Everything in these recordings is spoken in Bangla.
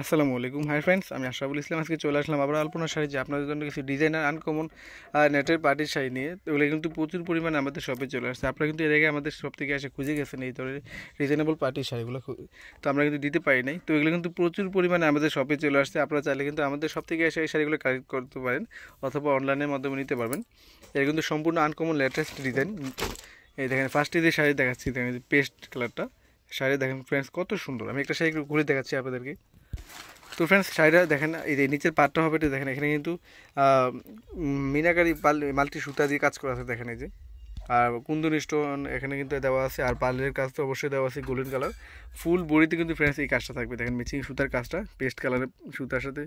আসসালামু আলাইকুম। হাই ফ্রেন্ডস আমি আশরাফুল ইসলাম। আজকে চলে আসলাম আবার আলপনা শাড়ি যে আপনাদের জন্য কিছু ডিজাইনার আনকমন নেটের পার্টির শাড়ি নিয়ে। তো এগুলো কিন্তু প্রচুর পরিমাণে আমাদের শপে চলে আসছে। আপনারা কিন্তু এর আগে আমাদের শপ থেকে এসে খুঁজে গেছেন এই ধরনের রিজনেবল পার্টির শাড়িগুলো তো আমরা কিন্তু দিতে পারি নাই। তো এগুলো কিন্তু প্রচুর পরিমাণে আমাদের শপে চলে আসছে। আপনারা চাইলে কিন্তু আমাদের শপ থেকে এসে এই শাড়িগুলো কালেক্ট করতে পারেন অথবা অনলাইনের মাধ্যমে নিতে পারবেন। এটা কিন্তু সম্পূর্ণ আনকমন লেটেস্ট ডিজাইন এই দেখেন ফার্স্টে যে শাড়ি দেখাচ্ছি, দেখেন পেস্ট কালারটা শাড়ি দেখেন ফ্রেন্ডস কত সুন্দর। আমি একটা শাড়ি ঘুরে দেখাচ্ছি আপনাদেরকে। তো ফ্রেন্ডস শাড়িটা দেখেন, এই যে নিচের পাটটা হবে এটা দেখেন, এখানে কিন্তু মিনাকারি মাল্টি সুতা দিয়ে কাজ করা আছে, দেখেন এই যে। আর কুন্দন স্টোন এখানে কিন্তু দেওয়া আছে, আর পার্লের কাজ তো অবশ্যই দেওয়া আছে গোল্ডেন কালার ফুল বড়িতে কিন্তু ফ্রেন্ডস এই কাজটা থাকবে, দেখেন মিচিং সুতার কাজটা পেস্ট কালারের সুতার সাথে,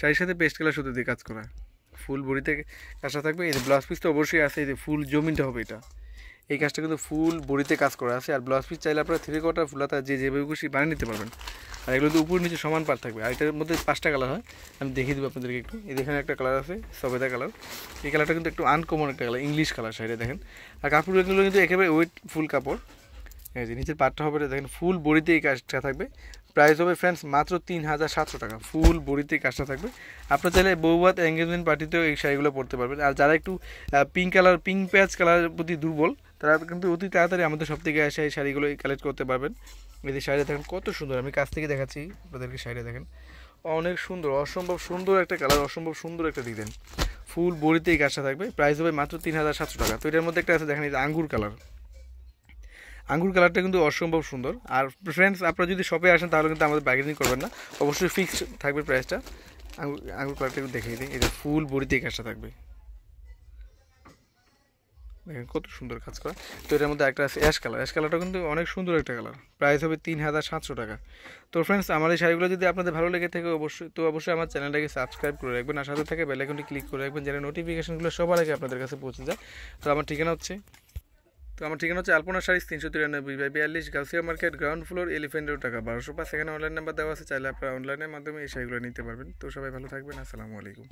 শাড়ির সাথে পেস্ট কালার সুতো দিয়ে কাজ করা। ফুল বড়িতে কাজটা থাকবে, এই যে ব্লাউজ পিস তো অবশ্যই আছে, এই যে ফুল জমিনটা হবে এটা। এই কাজটা কিন্তু ফুল বড়িতে কাজ করা আছে, আর ব্লাউজ পিস চাইলে আপনারা থ্রি কোয়ার্টার ফুলাতা যে যেভাবে খুশি বানিয়ে নিতে পারবেন। আর এগুলো উপর নিচে সমান পার থাকবে। আর এটার মধ্যে পাঁচটা কালার হয়। আমি দেখিয়ে দেবো আপনাদেরকে একটু। এখানে একটা কালার আছে, সবেদা কালার এই কালারটা কিন্তু একটু আনকমন একটা কালার ইংলিশ কালার শাড়িটা দেখেন। আর কাপড়গুলো কিন্তু একেবারে ওয়েট ফুল কাপড়। এই যে নিচের পাটটা হবে দেখেন ফুল বড়িতে এই কাজটা থাকবে। প্রাইস হবে ফ্রেন্ডস মাত্র তিন হাজার সাতশো টাকা। ফুল বড়িতে কাজটা থাকবে। আপনার চাইলে বৌভাত এঙ্গেজমেন্ট পার্টিতেও এই শাড়িগুলো পরতে পারবেন। আর যারা একটু পিঙ্ক কালার পিঙ্ক প্যাচ কালারের প্রতি দুর্বল তারা কিন্তু অতি তাড়াতাড়ি আমাদের সব থেকে এসে এই শাড়িগুলো কালেক্ট করতে পারবেন। যে শাড়িটা দেখেন কত সুন্দর, আমি কাছ থেকে দেখাচ্ছি আপনাদেরকে শাড়িটা দেখেন। অনেক সুন্দর, অসম্ভব সুন্দর একটা কালার অসম্ভব সুন্দর একটা ডিজাইন ফুল বড়িতেই কাজটা থাকবে প্রাইস হবে মাত্র তিন হাজার সাতশো টাকা। তো এটার মধ্যে একটা আছে, দেখেন এই যে আঙ্গুর কালার আঙ্গুর কালারটা কিন্তু অসম্ভব সুন্দর। আর ফ্রেন্ডস আপনারা যদি শপে আসেন, তাহলে কিন্তু আমাদের বার্গেনিং করবেন না। অবশ্যই ফিক্সড থাকবে প্রাইসটা আঙ্গুর আঙ্গুর কালারটা একটু দেখিয়ে দিই। যে ফুল বড়িতেই কাজটা থাকবে। দেখেন কত সুন্দর কাজ করা। তো এটার মধ্যে একটা আছে অ্যাশ কালার অ্যাশ কালারটা কিন্তু অনেক সুন্দর একটা কালার প্রাইস হবে তিন হাজার সাতশো টাকা। তো ফ্রেন্ডস আমার এই শাড়িগুলো যদি আপনাদের ভালো লেগে থাকে অবশ্যই, তো অবশ্যই আমার চ্যানেলটাকে সাবস্ক্রাইব করে রাখবেন। আর সাথে থাকে বেলাইকনটি ক্লিক করে রাখবেন, যেন নোটিফিকেশনগুলো সবার আগে আপনাদের কাছে পৌঁছে যায়। তো আমার ঠিকানা হচ্ছে, তো আমার ঠিকানা হচ্ছে আলপনা শাড়ি তিনশো তিরানব্বই বাই বিয়াল্লিশ Gausia market ground floor elephant road টাকা বারোশো পাঁচ এখানে অনলাইন নাম্বার দেওয়া আছে, চাইলে আপনারা অনলাইনের মাধ্যমে এই শাড়িগুলো নিতে পারবেন। তো সবাই ভালো থাকবেন, আসসালামু আলাইকুম।